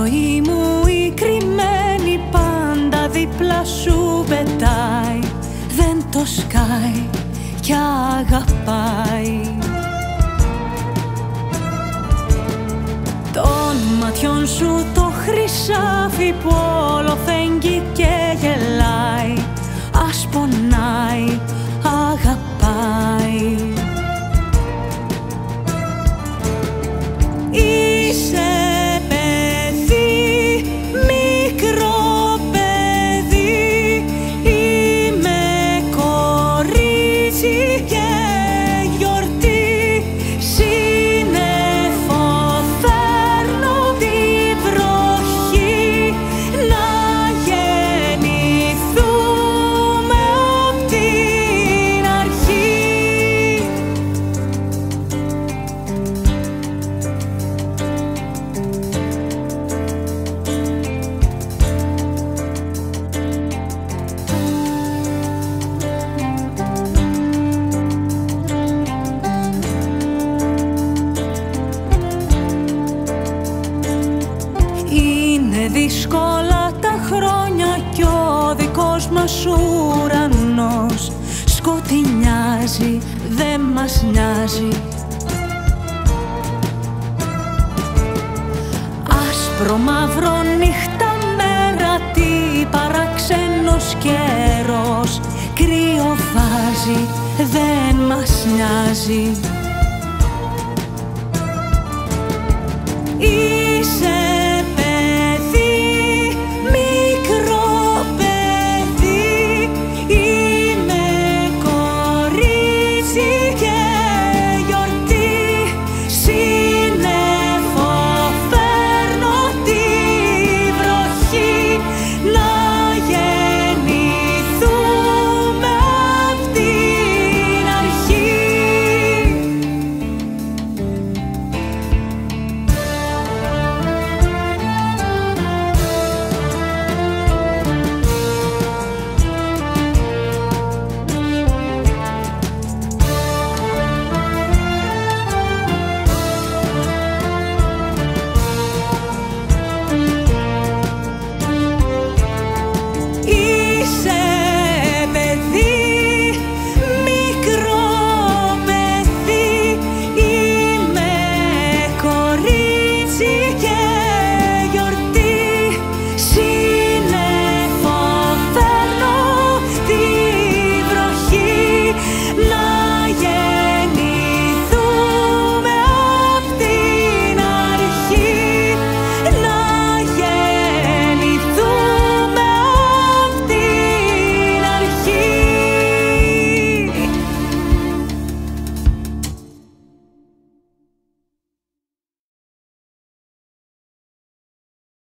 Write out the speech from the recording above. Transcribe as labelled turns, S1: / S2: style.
S1: ζωή μου η κρυμμένη πάντα δίπλα σου πετάει. Δεν το σκάει και αγαπάει. Τον ματιών σου το χρυσάφι που όλο φέγγει και δύσκολα τα χρόνια κι ο δικός μας ουρανός σκοτεινιάζει, δεν μας νοιάζει. Άσπρο μαύρο νύχτα μέρα τι παράξενος καιρός κρύο βάζει, δεν μας νοιάζει